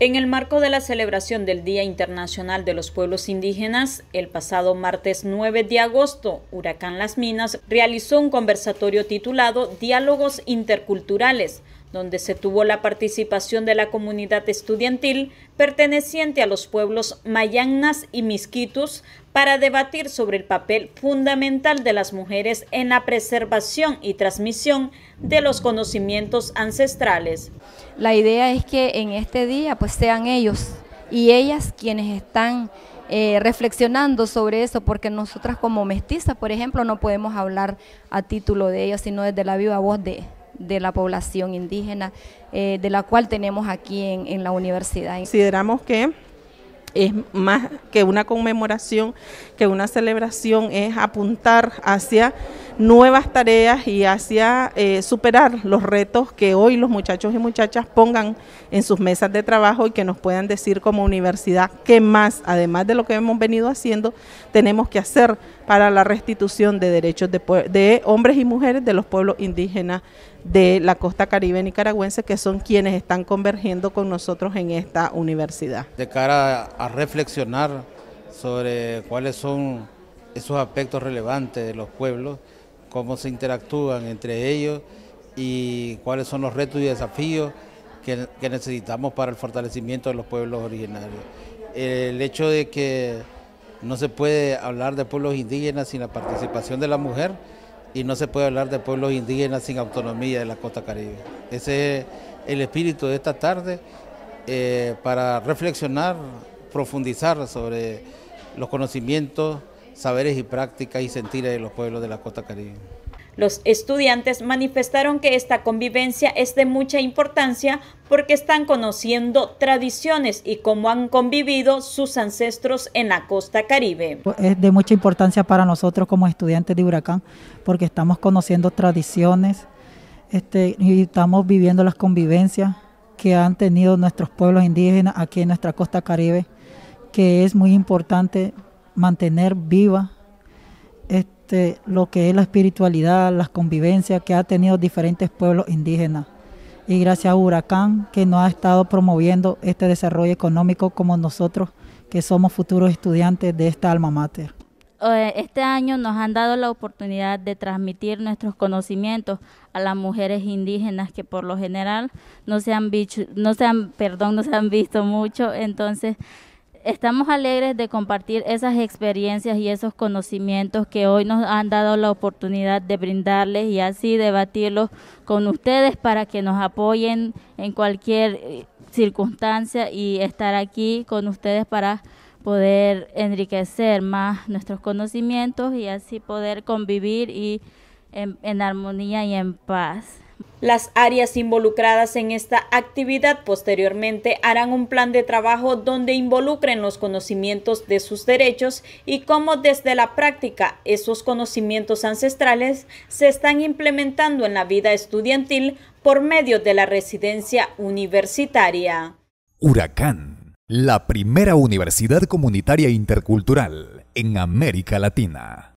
En el marco de la celebración del Día Internacional de los Pueblos Indígenas, el pasado martes 9 de agosto, Huracán Las Minas realizó un conversatorio titulado Diálogos Interculturales, donde se tuvo la participación de la comunidad estudiantil perteneciente a los pueblos Mayannas y Misquitus para debatir sobre el papel fundamental de las mujeres en la preservación y transmisión de los conocimientos ancestrales. La idea es que en este día pues sean ellos y ellas quienes están eh, reflexionando sobre eso, porque nosotras como mestizas, por ejemplo, no podemos hablar a título de ellos, sino desde la viva voz de, de la población indígena, eh, de la cual tenemos aquí en, en la universidad. Consideramos que es más que una conmemoración, que una celebración, es apuntar hacia nuevas tareas y hacia eh, superar los retos que hoy los muchachos y muchachas pongan en sus mesas de trabajo y que nos puedan decir como universidad qué más, además de lo que hemos venido haciendo, tenemos que hacer para la restitución de derechos de, de hombres y mujeres de los pueblos indígenas de la costa caribe nicaragüense, que son quienes están convergiendo con nosotros en esta universidad. De cara a reflexionar sobre cuáles son esos aspectos relevantes de los pueblos, cómo se interactúan entre ellos y cuáles son los retos y desafíos que, necesitamos para el fortalecimiento de los pueblos originarios. El hecho de que no se puede hablar de pueblos indígenas sin la participación de la mujer y no se puede hablar de pueblos indígenas sin autonomía de la costa caribe. Ese es el espíritu de esta tarde eh, para reflexionar, profundizar sobre los conocimientos saberes y prácticas y sentires de los pueblos de la costa caribe. Los estudiantes manifestaron que esta convivencia es de mucha importancia porque están conociendo tradiciones y cómo han convivido sus ancestros en la costa caribe. Es de mucha importancia para nosotros como estudiantes de Huracán porque estamos conociendo tradiciones este, y estamos viviendo las convivencias que han tenido nuestros pueblos indígenas aquí en nuestra costa caribe, que es muy importante mantener viva este, lo que es la espiritualidad, las convivencias que ha tenido diferentes pueblos indígenas. Y gracias a Huracán que nos ha estado promoviendo este desarrollo económico como nosotros que somos futuros estudiantes de esta alma mater. Eh, este año nos han dado la oportunidad de transmitir nuestros conocimientos a las mujeres indígenas que por lo general no se han, no se han, perdón, no se han visto mucho, entonces estamos alegres de compartir esas experiencias y esos conocimientos que hoy nos han dado la oportunidad de brindarles y así debatirlos con ustedes para que nos apoyen en cualquier eh, circunstancia y estar aquí con ustedes para poder enriquecer más nuestros conocimientos y así poder convivir y en, en armonía y en paz. Las áreas involucradas en esta actividad posteriormente harán un plan de trabajo donde involucren los conocimientos de sus derechos y cómo desde la práctica esos conocimientos ancestrales se están implementando en la vida estudiantil por medio de la residencia universitaria. Huracán, la primera universidad comunitaria intercultural en América Latina.